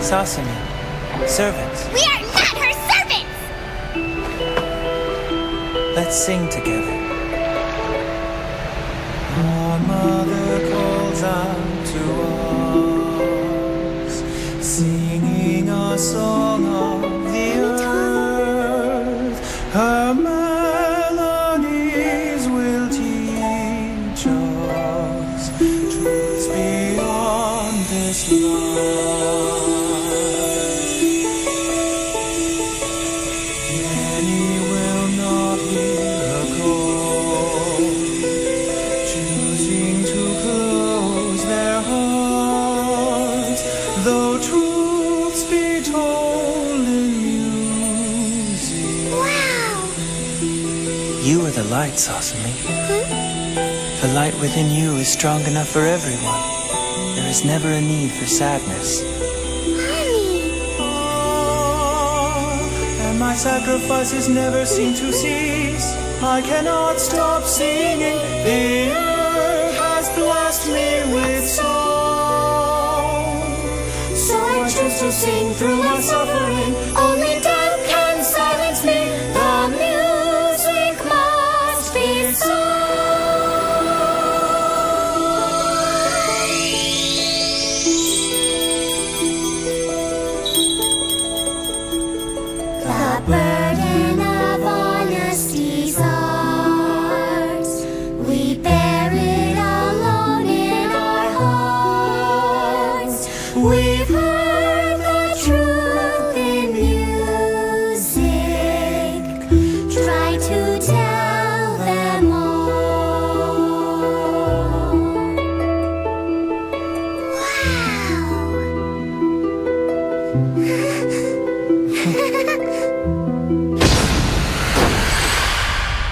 Sasami, servants. We are not her servants! Let's sing together. Our mother calls out to us, singing a song of the earth. Her melodies will teach us truths beyond this life. Though truths be told in music. Wow! You are the light, Sasami. Hmm? The light within you is strong enough for everyone. There is never a need for sadness. Honey! And my sacrifices never seem to cease. I cannot stop singing. The Choose to sing through my suffering. Only death can silence me. The music must be sung. The burden of honesty's ours. We bear it alone in our hearts. We've